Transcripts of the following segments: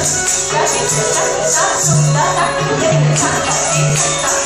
다시 시작해서 좀더 닦는 게 괜찮을지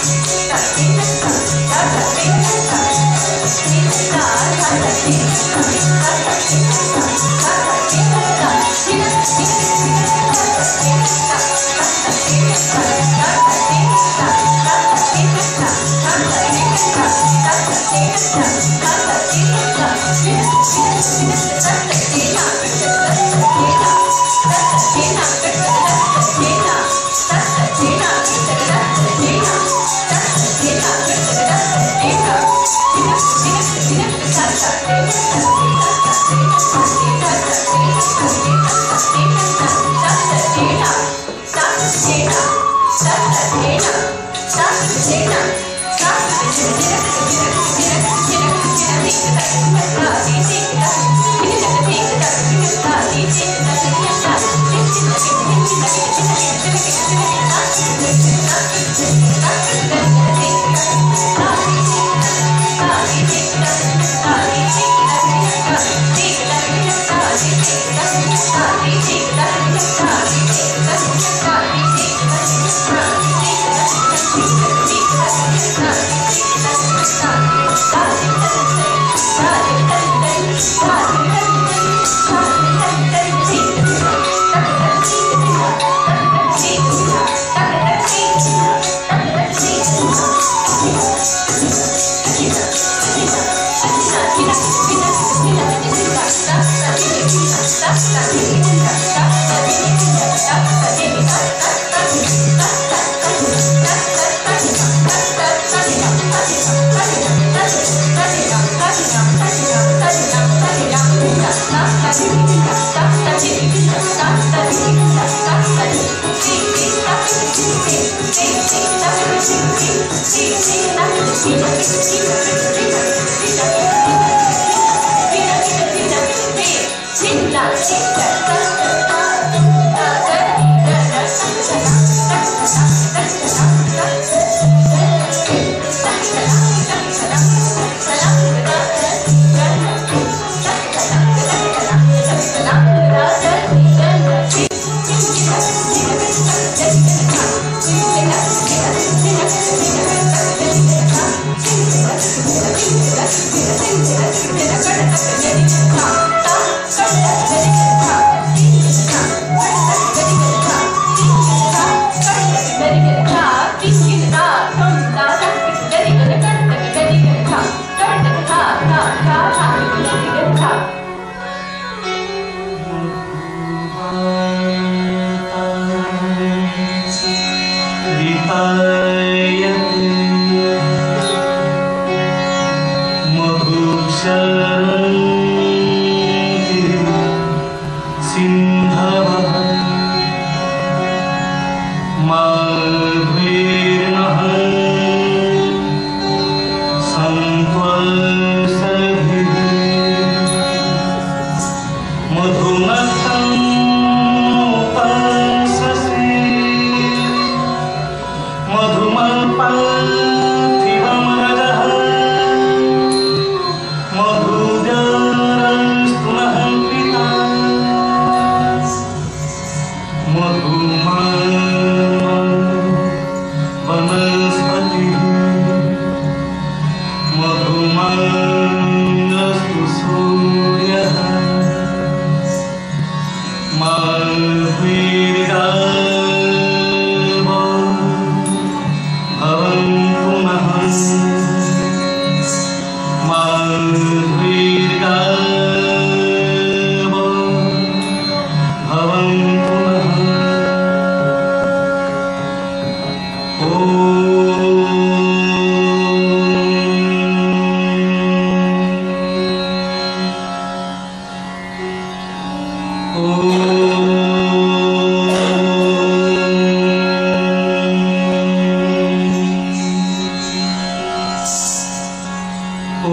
love.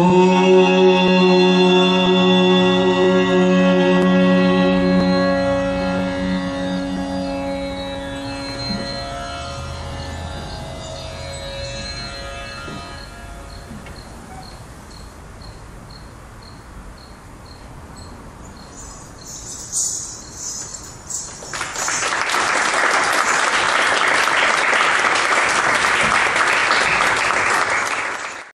Oh.